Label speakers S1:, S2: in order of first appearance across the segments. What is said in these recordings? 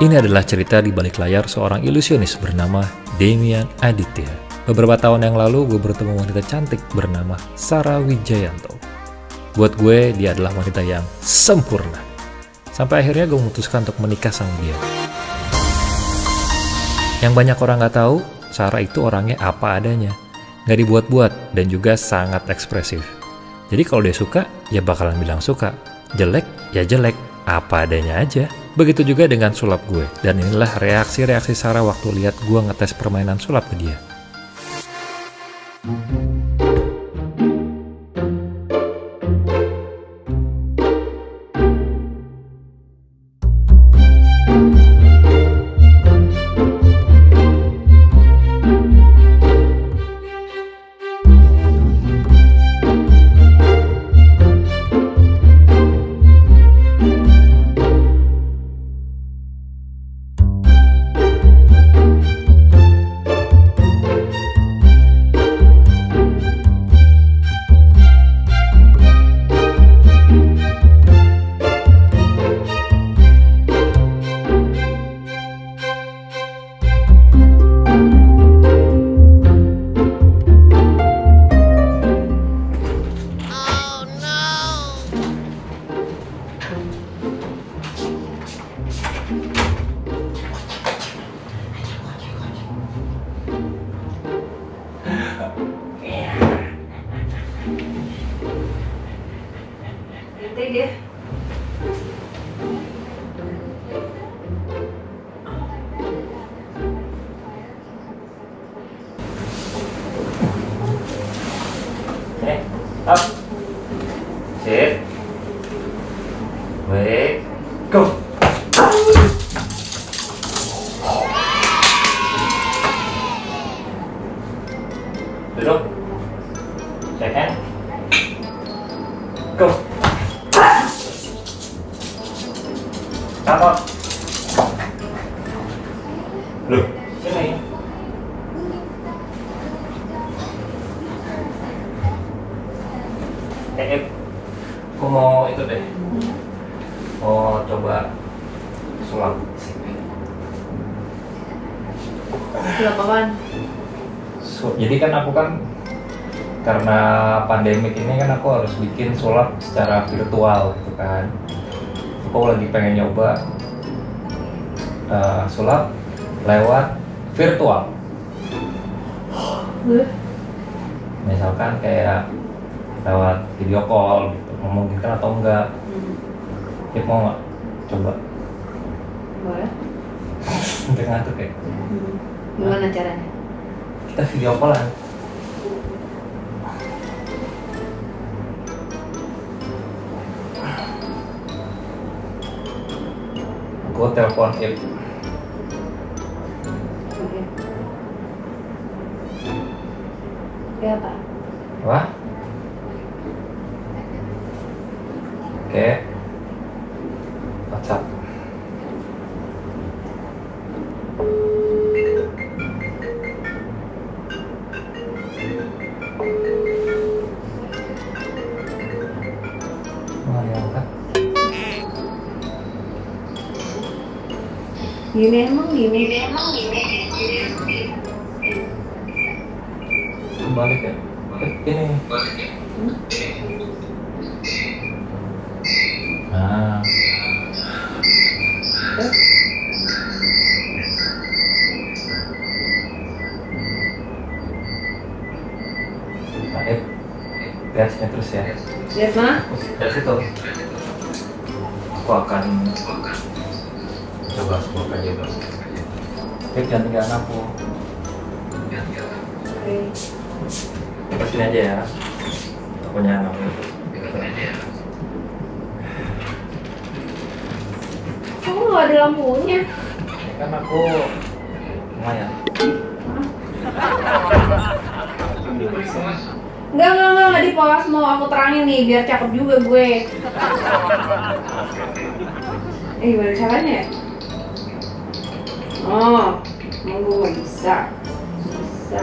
S1: Ini adalah cerita di balik layar seorang ilusionis bernama Demian Aditya. Beberapa tahun yang lalu gue bertemu wanita cantik bernama Sarah Wijayanto. Buat gue, dia adalah wanita yang sempurna. Sampai akhirnya gue memutuskan untuk menikah sama dia. Yang banyak orang gak tahu, Sarah itu orangnya apa adanya. Gak dibuat-buat dan juga sangat ekspresif. Jadi kalau dia suka, ya bakalan bilang suka. Jelek, ya jelek. Apa adanya aja. Begitu juga dengan sulap gue. Dan inilah reaksi-reaksi Sarah waktu lihat gue ngetes permainan sulap ke dia. 快去快去 Sini. Eh, eh, aku mau itu deh. Mau coba sulap.
S2: Sulap apaan?
S1: So, jadi kan aku kan karena pandemik ini kan aku harus bikin sulap secara virtual gitu kan. Aku lagi pengen nyoba eh, sulap lewat virtual. Misalkan kayak lewat video call gitu, memungkinkan atau enggak.
S2: Hmm.
S1: Kita mau nggak coba
S2: Boleh.
S1: untuk ngatur kayak
S2: Hmm. Gimana caranya?
S1: kita video callan. Aku telepon Ip.
S2: Ya apa?
S1: Wah. Oke. WhatsApp. Nggak diangkat.
S2: Gini emang gini.
S1: Balik ya. Eh, Ini. Nah. Nah, Ip. Lihat sini terus ya.
S2: Lihat mana?
S1: Dari situ. Aku akan coba aja. Ip jangan tinggalin aku.
S2: Oke.
S1: Sini aja ya. Aku nyala.
S2: Kok nggak ada lampunya?
S1: Ini kan aku lumayan.
S2: Enggak, enggak, enggak, enggak di pos mau aku terangin nih biar cakep juga gue. Eh, gimana caranya ya? Oh, mau gue bisa. Bisa.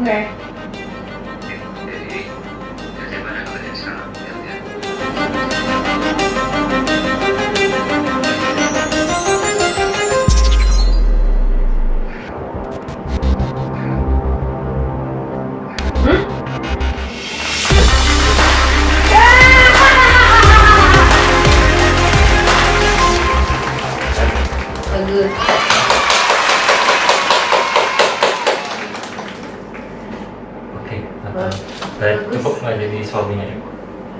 S2: Oke.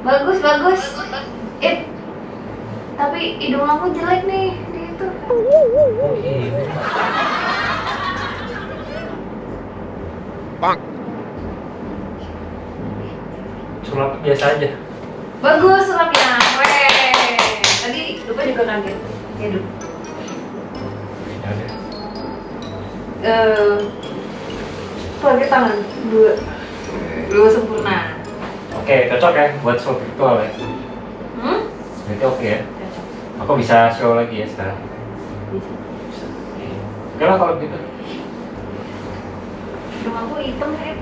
S2: Bagus, bagus. It. Tapi hidung aku jelek nih di itu.
S1: Oh iya. Sulap biasa aja.
S2: Bagus sulapnya. Weh. Tadi lupa juga kaget. Ya, Duh.
S1: Ya udah.
S2: Eh, pakai tangan dua. Dua sempurna.
S1: Oke, cocok ya buat show virtual ya.
S2: Hmm?
S1: Berarti oke ya.
S2: Cocok.
S1: Aku bisa show lagi ya sekarang.
S2: Bisa.
S1: Oke lah kalau gitu.
S2: Aku hitam, eh.